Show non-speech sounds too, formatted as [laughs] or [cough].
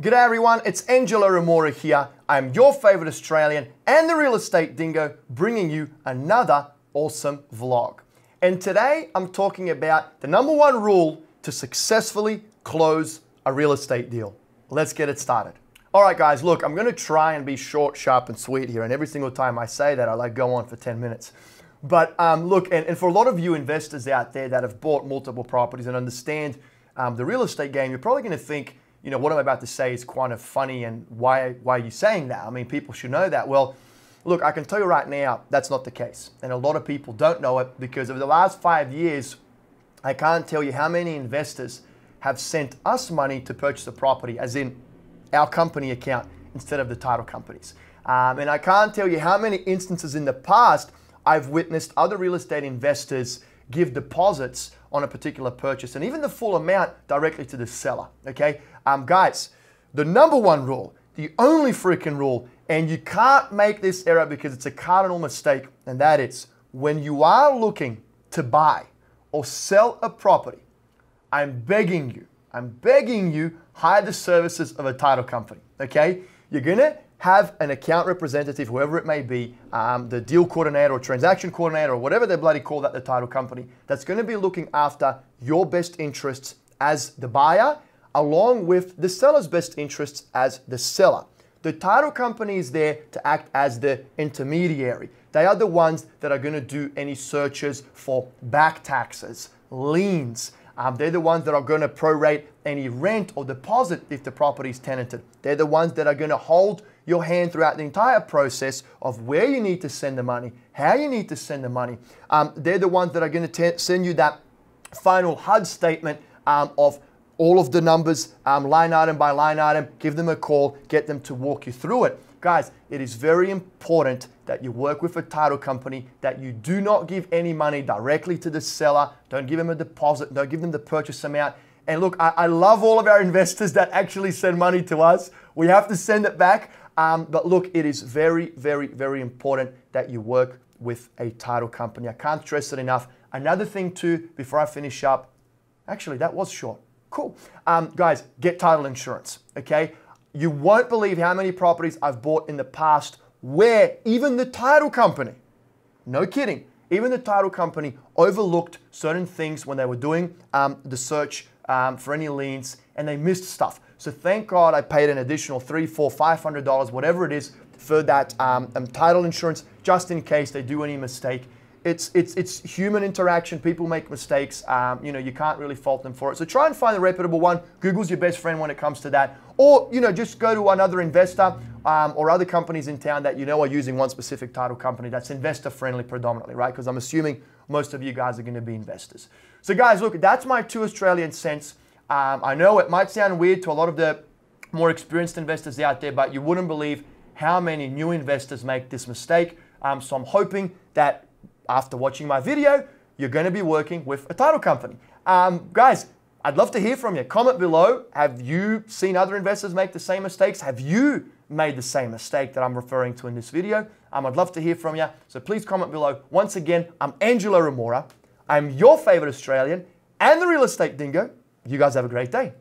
G'day everyone, it's Engelo Rumora here. I'm your favorite Australian and the real estate dingo bringing you another awesome vlog. And today I'm talking about the number one rule to successfully close a real estate deal. Let's get it started. All right, guys, look, I'm gonna try and be short, sharp, and sweet here. And every single time I say that, I like go on for 10 minutes. But um, look, and, and, for a lot of you investors out there that have bought multiple properties and understand um, the real estate game, you're probably gonna think, you know, what I'm about to say is kind of funny and why, why are you saying that? I mean, people should know that. Well, look, I can tell you right now, that's not the case. And a lot of people don't know it because over the last five years, I can't tell you how many investors have sent us money to purchase a property, as in our company account instead of the title companies. Um, and I can't tell you how many instances in the past I've witnessed other real estate investors give deposits on a particular purchase and even the full amount directly to the seller. Okay, um, guys, the number one rule, the only freaking rule, and you can't make this error because it's a cardinal mistake, and that is when you are looking to buy or sell a property, I'm begging you, I'm begging you, hire the services of a title company. Okay, you're gonna have an account representative, whoever it may be, um, the deal coordinator or transaction coordinator or whatever they bloody call that, the title company, that's going to be looking after your best interests as the buyer, along with the seller's best interests as the seller. The title company is there to act as the intermediary. They are the ones that are going to do any searches for back taxes, liens, um, they're the ones that are going to prorate any rent or deposit if the property is tenanted. They're the ones that are going to hold your hand throughout the entire process of where you need to send the money, how you need to send the money. Um, they're the ones that are going to send you that final HUD statement um, of all of the numbers, um, line item by line item. Give them a call, get them to walk you through it. Guys, it is very important that you work with a title company, that you do not give any money directly to the seller. Don't give them a deposit, don't give them the purchase amount. And look, I, I love all of our [laughs] investors that actually send money to us. We have to send it back. Um, but look, it is very, very, very important that you work with a title company. I can't stress it enough. Another thing, too, before I finish up, actually, that was short. Cool. Um, guys, get title insurance, okay? You won't believe how many properties I've bought in the past where even the title company, no kidding, even the title company overlooked certain things when they were doing um, the search um, for any liens and they missed stuff. So thank God I paid an additional three, four, five hundred dollars, whatever it is, for that um, um title insurance, just in case they do any mistake it's it's it's human interaction. People make mistakes. Um, you know, you can't really fault them for it. So try and find a reputable one. Google's your best friend when it comes to that. Or you know, just go to another investor um, or other companies in town that you know are using one specific title company that's investor friendly predominantly, right? Because I'm assuming most of you guys are going to be investors. So guys, look, that's my two Australian cents. Um, I know it might sound weird to a lot of the more experienced investors out there, but you wouldn't believe how many new investors make this mistake. Um, so I'm hoping that after watching my video, you're going to be working with a title company. Um, guys, I'd love to hear from you. Comment below. Have you seen other investors make the same mistakes? Have you made the same mistake that I'm referring to in this video? Um, I'd love to hear from you. So please comment below. Once again, I'm Engelo Rumora. I'm your favorite Australian and the real estate dingo. You guys have a great day.